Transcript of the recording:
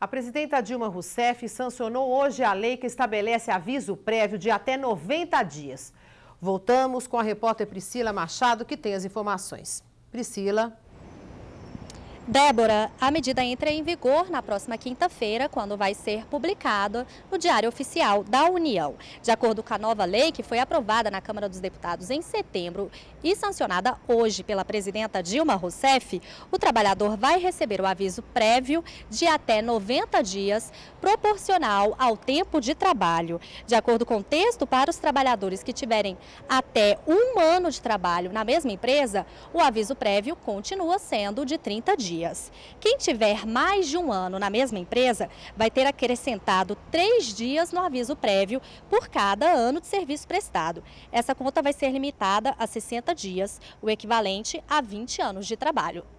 A presidenta Dilma Rousseff sancionou hoje a lei que estabelece aviso prévio de até 90 dias. Voltamos com a repórter Priscila Machado, que tem as informações. Priscila. Débora, a medida entra em vigor na próxima quinta-feira, quando vai ser publicada no Diário Oficial da União. De acordo com a nova lei, que foi aprovada na Câmara dos Deputados em setembro e sancionada hoje pela presidenta Dilma Rousseff, o trabalhador vai receber o aviso prévio de até 90 dias, proporcional ao tempo de trabalho. De acordo com o texto, para os trabalhadores que tiverem até um ano de trabalho na mesma empresa, o aviso prévio continua sendo de 30 dias dias. Quem tiver mais de um ano na mesma empresa vai ter acrescentado três dias no aviso prévio por cada ano de serviço prestado. Essa conta vai ser limitada a 60 dias, o equivalente a 20 anos de trabalho.